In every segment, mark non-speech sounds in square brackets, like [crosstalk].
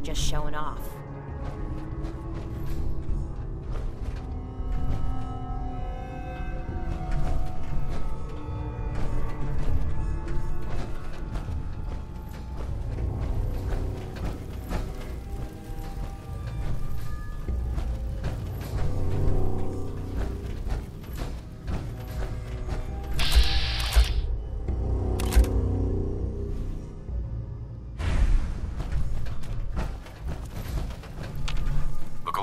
just showing off.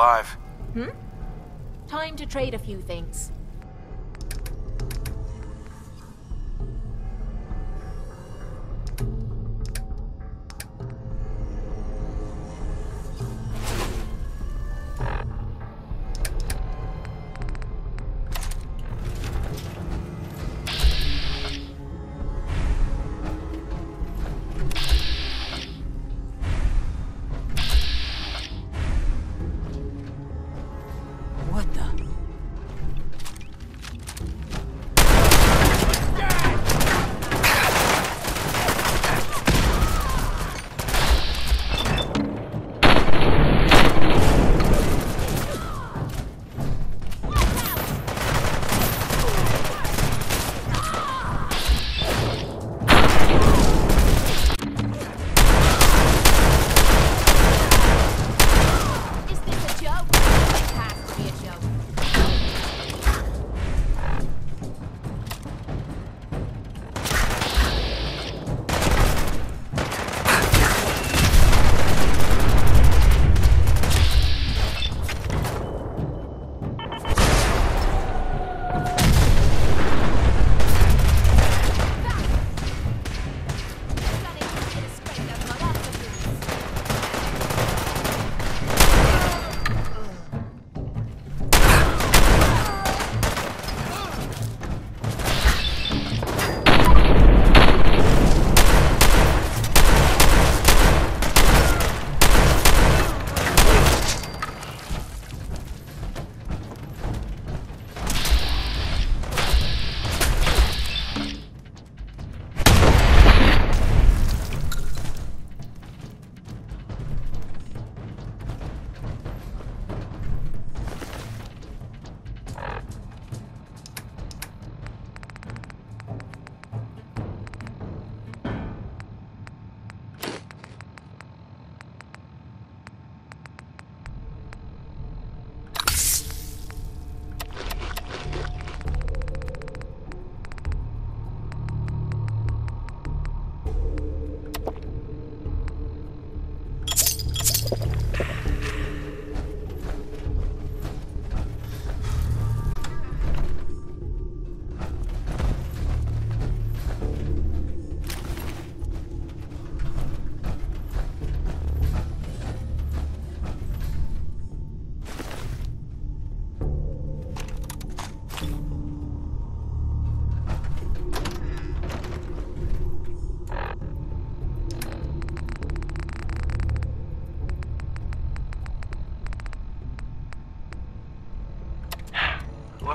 Alive. Hmm? Time to trade a few things.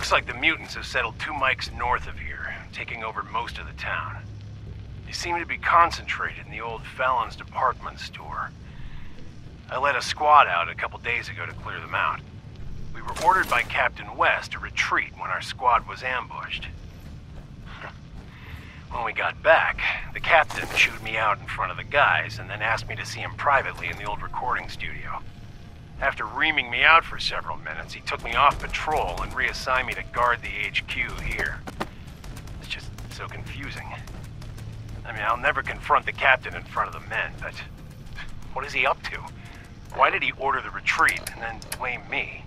Looks like the mutants have settled two mics north of here, taking over most of the town. They seem to be concentrated in the old Fallon's department store. I led a squad out a couple days ago to clear them out. We were ordered by Captain West to retreat when our squad was ambushed. [laughs] When we got back, the captain chewed me out in front of the guys and then asked me to see him privately in the old recording studio. After reaming me out for several minutes, he took me off patrol and reassigned me to guard the HQ here. It's just so confusing. I mean, I'll never confront the captain in front of the men, but what is he up to? Why did he order the retreat and then blame me?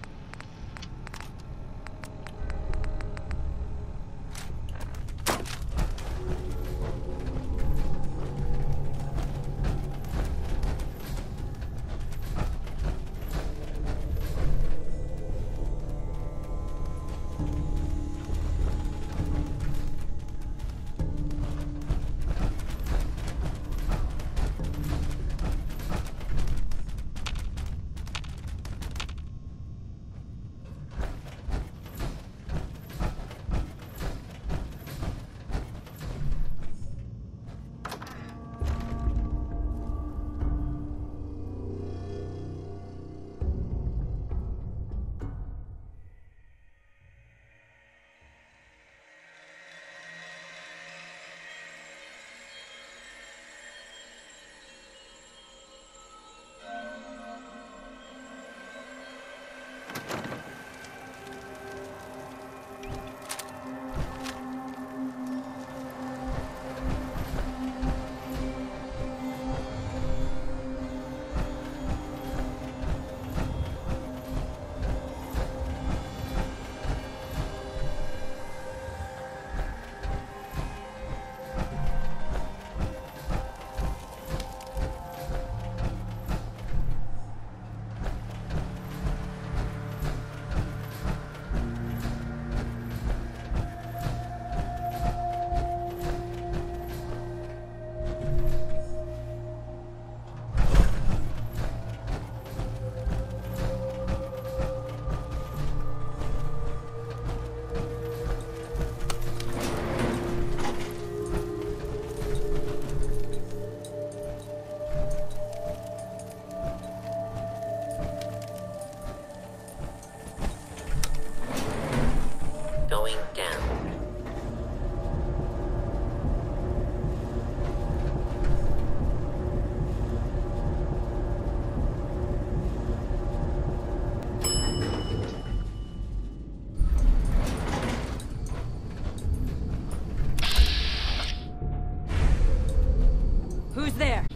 Who's there?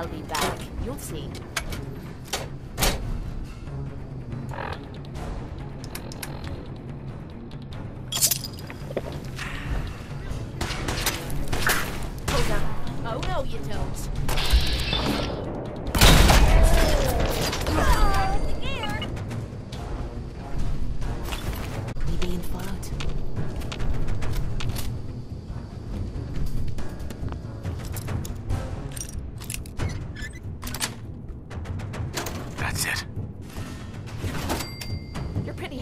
They'll be back. You'll see. Hold on. Oh no, you don't.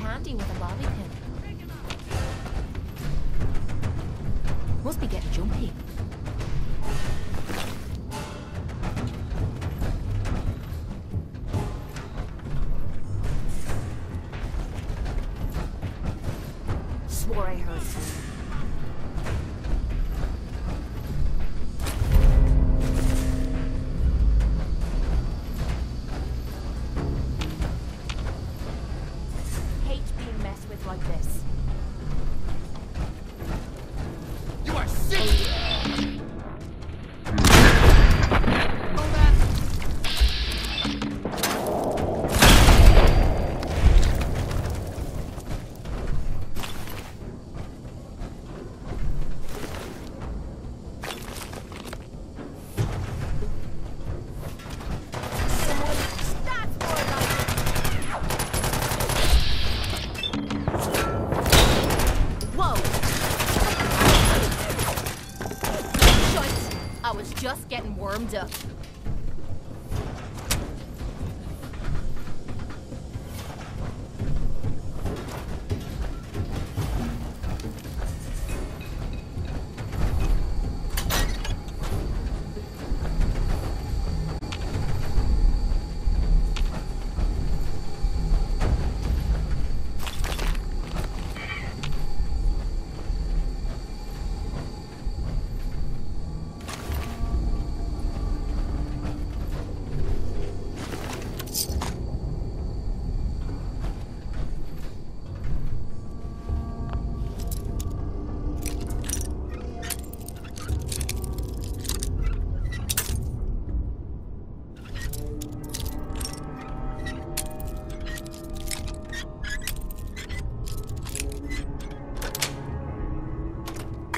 handy with a bobby pin. Must be getting jumpy. 먼저.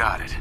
Got it.